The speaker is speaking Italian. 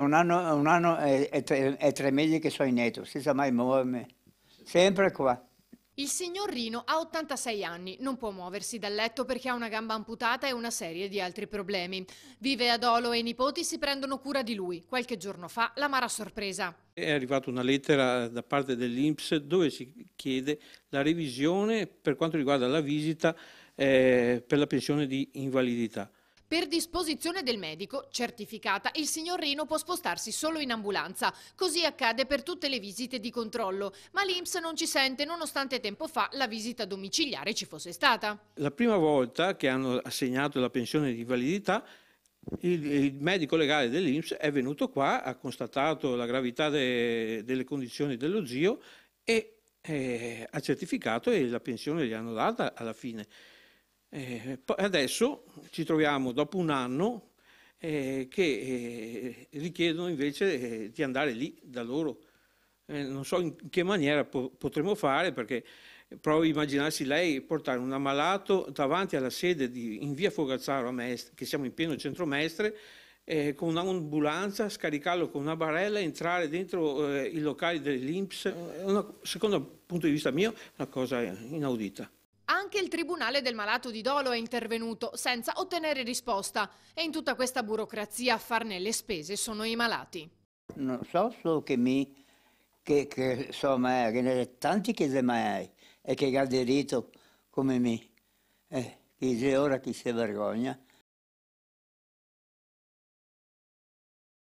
Un anno, un anno e, e tre, e tre mesi che sono in netto, senza mai muovermi. Sempre qua. Il signor Rino ha 86 anni, non può muoversi dal letto perché ha una gamba amputata e una serie di altri problemi. Vive ad Olo e i nipoti si prendono cura di lui. Qualche giorno fa l'amara sorpresa. È arrivata una lettera da parte dell'Inps dove si chiede la revisione per quanto riguarda la visita eh, per la pensione di invalidità. Per disposizione del medico, certificata, il signor Rino può spostarsi solo in ambulanza. Così accade per tutte le visite di controllo. Ma l'Inps non ci sente nonostante tempo fa la visita domiciliare ci fosse stata. La prima volta che hanno assegnato la pensione di invalidità il, il, medico legale dell'Inps è venuto qua, ha constatato la gravità de, delle condizioni dello zio e eh, ha certificato e la pensione gli hanno data alla fine. Eh, adesso ci troviamo dopo un anno eh, che eh, richiedono invece eh, di andare lì da loro. Eh, non so in che maniera po potremo fare perché provo a immaginarsi lei portare un ammalato davanti alla sede di, in via Fogazzaro a Mestre, che siamo in pieno centro Mestre, eh, con un'ambulanza, scaricarlo con una barella, entrare dentro i locali dell'Inps. Secondo punto di vista mio, è una cosa inaudita. Anche il Tribunale del Malato di Dolo è intervenuto senza ottenere risposta e in tutta questa burocrazia a farne le spese sono i malati. Non so solo che mi, che, che insomma, che ne tanti che se mai e che ha diritto come me. Eh, chi se ora chi si vergogna.